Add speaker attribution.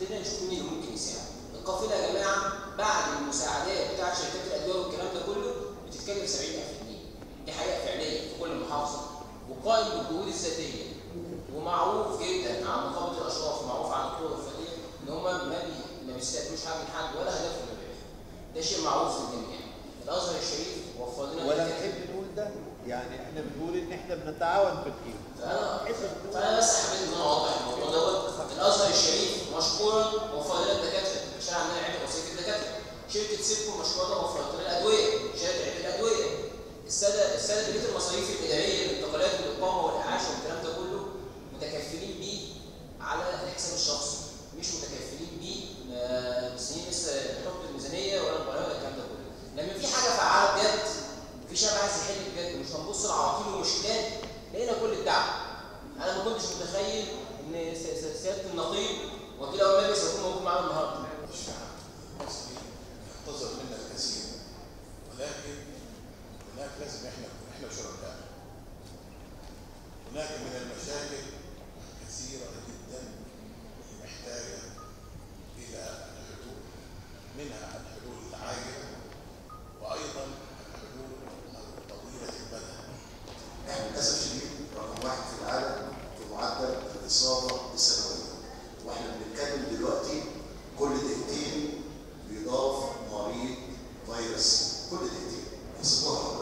Speaker 1: ابتدينا نشوف مين اللي ممكن يساعد. القافلة يا جماعة بعد المساعدات بتاعت شركات الأدوية والكلام ده كله بتتكلف 70000 جنيه. دي حقيقة فعلية في كل محافظة. وقائم بالجهود الذاتية. ومعروف جدا عن نقابه الاشراف معروف عن القوى الوفاديه إن هم ما ما بيستقبلوش حاجة من حد ولا هدفهم الربح ده شيء معروف للجميع الأزهر الشريف وفر لنا ولا تحب
Speaker 2: تقول ده؟ يعني إحنا بنقول إن إحنا بنتعاون في الخير فانا بس
Speaker 1: حبيت ان أنا اوضح الموضوع الأزهر الشريف مشكورا وفر لنا الدكاتره عشان عندنا عده وسيله الدكاتره شركة سيبكو مشكورا وفرت لنا الأدوية شركة عده الادويه السادة السادة بقيه المصاريف الإدارية الانتقالات والإقامة والاعاشه والكلام ده كله متكفلين بيه على الحساب الشخصي. مش متكفلين بيه آه، سنين لسه نحط الميزانية ولا القرار ولا الكلام ده كله. لما في حاجة فعالة بجد في شاب عايز يحل بجد مش هنبص لعواطيل ومشكلات لقينا كل الدعم. أنا ما كنتش متخيل إن سيادة النقيب وكيل اول مجلس هيكون موجود معانا النهارده.
Speaker 3: الشعب المصري ينتظر منا الكثير. ولكن هناك لازم إحنا إحنا شركاء. هناك من المشاكل كثيرة جدا محتاجة إلى الحلول منها الحلول
Speaker 4: الإصابة الثانويه وإحنا بنتكلم دلوقتي كل دقيقتين بيضاف مريض فيروس. كل دقيقتين. حسبوها